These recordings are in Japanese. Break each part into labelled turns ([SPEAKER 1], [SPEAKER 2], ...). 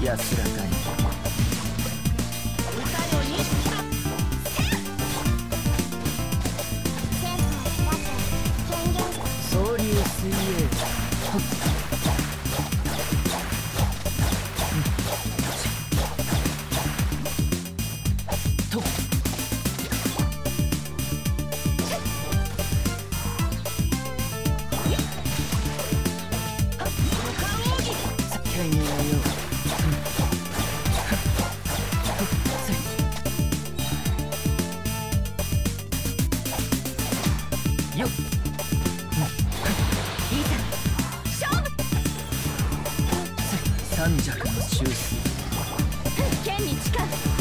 [SPEAKER 1] 安らか
[SPEAKER 2] い
[SPEAKER 1] 軟弱の中枢
[SPEAKER 2] 剣に近い。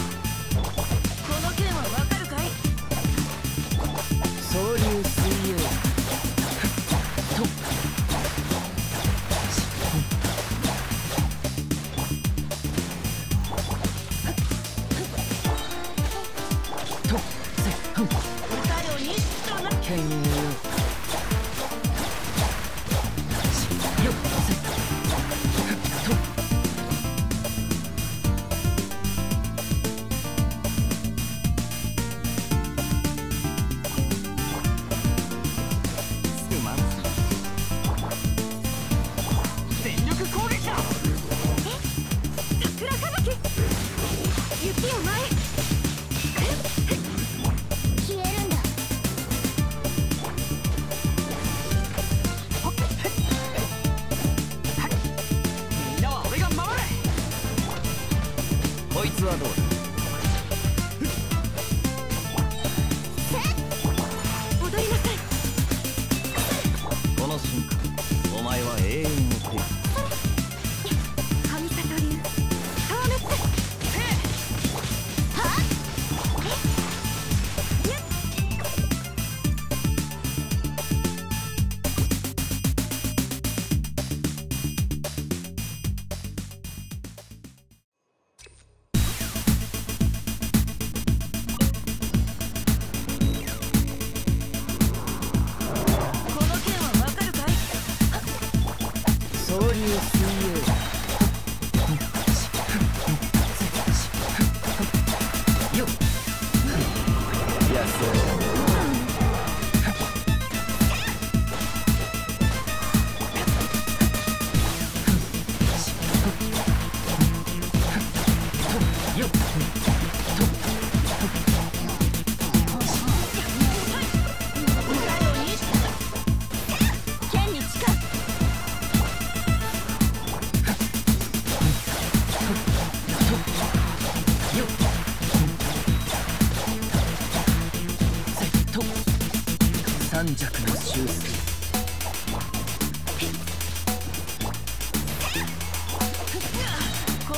[SPEAKER 1] こいつはどうだ？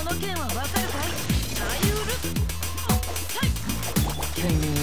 [SPEAKER 1] の
[SPEAKER 2] 剣はわかるかい？耐えうる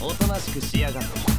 [SPEAKER 1] おと
[SPEAKER 2] なし
[SPEAKER 1] くしやが
[SPEAKER 3] っ。て。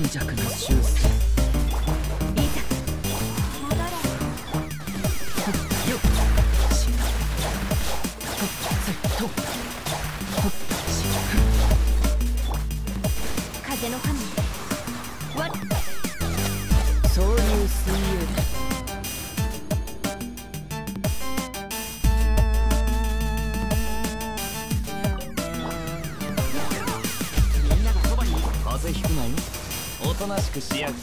[SPEAKER 2] カ
[SPEAKER 1] 三尺の修正
[SPEAKER 2] いざ戻れ
[SPEAKER 1] よっしとっつとっほっし
[SPEAKER 2] 風の神わ
[SPEAKER 1] そういう水泳
[SPEAKER 3] みんながそばにいて
[SPEAKER 1] 風邪ひくなよおとなしくしやがる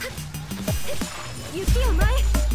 [SPEAKER 2] 雪を前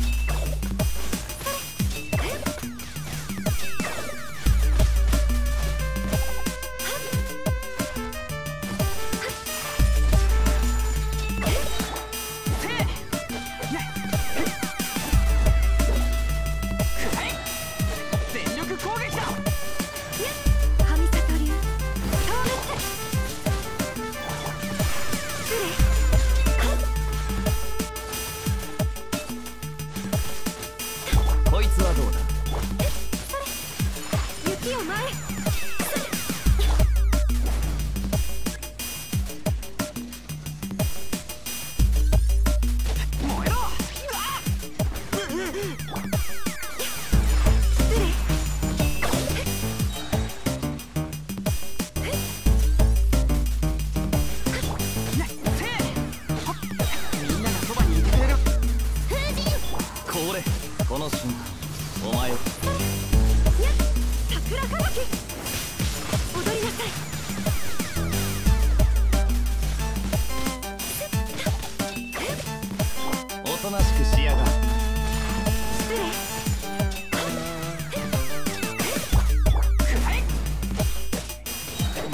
[SPEAKER 1] こ
[SPEAKER 3] れ
[SPEAKER 1] この瞬間お前を。
[SPEAKER 2] や桜吹雪踊りなさい。
[SPEAKER 1] おとなしくしやがる。
[SPEAKER 2] 失礼。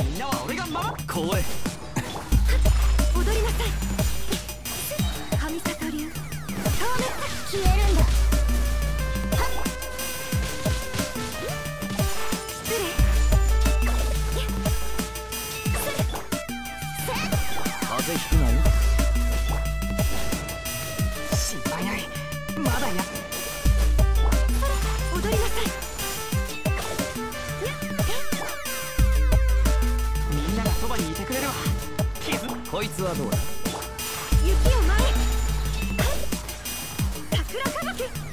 [SPEAKER 3] みんなは俺が守る。
[SPEAKER 1] これ。
[SPEAKER 2] 踊りなさい。神里流。消滅消える
[SPEAKER 3] まだや
[SPEAKER 2] 踊りなさい。
[SPEAKER 3] みんながそばにいてくれるわ傷
[SPEAKER 1] こいつはどうだ？
[SPEAKER 2] 雪を前桜吹雪。